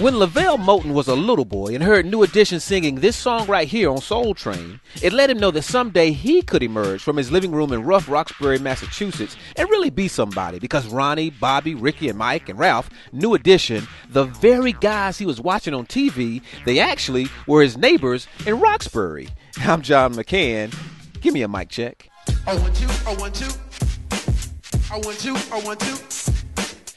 When LeVelle Moton was a little boy and heard New Edition singing this song right here on Soul Train, it let him know that someday he could emerge from his living room in rough Roxbury, Massachusetts, and really be somebody because Ronnie, Bobby, Ricky, and Mike and Ralph, New Edition, the very guys he was watching on TV, they actually were his neighbors in Roxbury. I'm John McCann. Give me a mic check. I want you, I want you. I want you, I want you.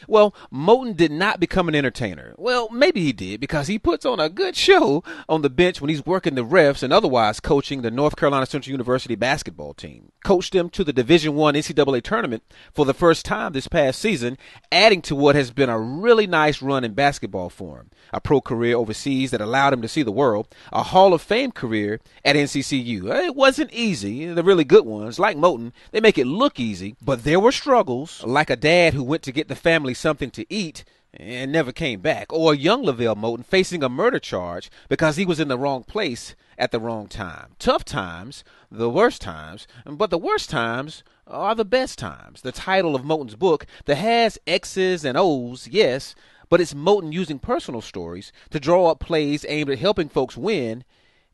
Well, Moton did not become an entertainer. Well, maybe he did because he puts on a good show on the bench when he's working the refs and otherwise coaching the North Carolina Central University basketball team. Coached them to the Division One NCAA tournament for the first time this past season, adding to what has been a really nice run in basketball for him. A pro career overseas that allowed him to see the world, a Hall of Fame career at NCCU. Uh, it wasn't easy. The really good ones, like Moton, they make it look easy, but there were struggles, like a dad who went to get the family something to eat and never came back, or young LeVelle Moton facing a murder charge because he was in the wrong place at the wrong time. Tough times, the worst times, but the worst times are the best times. The title of Moton's book that has X's and O's, yes, but it's Moton using personal stories to draw up plays aimed at helping folks win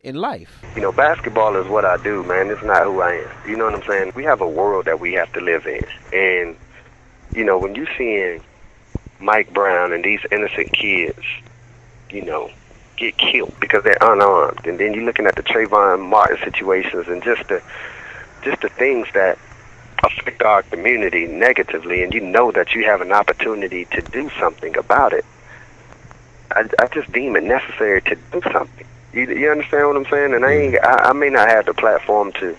in life. You know, basketball is what I do, man. It's not who I am. You know what I'm saying? We have a world that we have to live in. And, you know, when you're seeing Mike Brown and these innocent kids, you know, get killed because they're unarmed. And then you're looking at the Trayvon Martin situations and just the just the things that affect our community negatively and you know that you have an opportunity to do something about it. I, I just deem it necessary to do something. You, you understand what I'm saying? And I ain't I, I may not have the platform to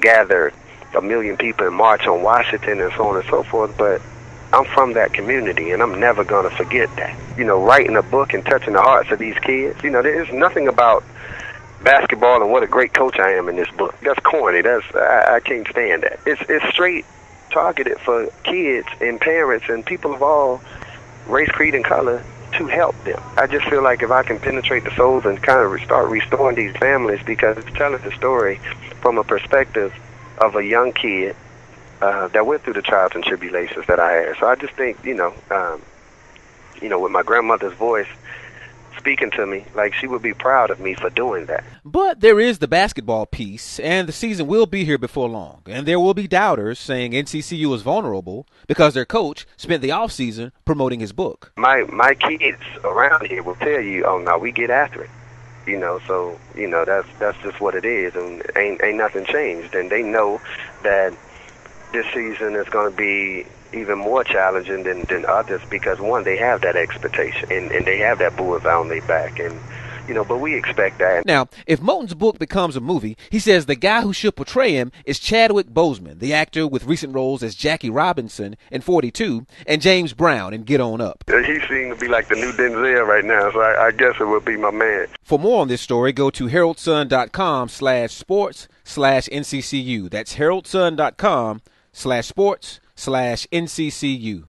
gather a million people and march on Washington and so on and so forth, but I'm from that community, and I'm never going to forget that. You know, writing a book and touching the hearts of these kids. You know, there's nothing about basketball and what a great coach I am in this book. That's corny. That's I, I can't stand that. It's it's straight targeted for kids and parents and people of all race, creed, and color to help them. I just feel like if I can penetrate the souls and kind of start restoring these families because it's telling the story from a perspective of a young kid uh, that went through the trials and tribulations that I had. So I just think, you know, um, you know, with my grandmother's voice speaking to me, like she would be proud of me for doing that. But there is the basketball piece, and the season will be here before long. And there will be doubters saying NCCU is vulnerable because their coach spent the off season promoting his book. My my kids around here will tell you, "Oh no, we get after it." You know, so you know that's that's just what it is, and ain't ain't nothing changed. And they know that this season is going to be even more challenging than, than others because one, they have that expectation and, and they have that bullseye on their back and you know, but we expect that. Now, if Moton's book becomes a movie, he says the guy who should portray him is Chadwick Boseman, the actor with recent roles as Jackie Robinson in 42 and James Brown in Get On Up. Uh, he seems to be like the new Denzel right now, so I, I guess it would be my man. For more on this story, go to heraldsun.com slash sports slash NCCU. That's heraldsun.com slash sports slash NCCU.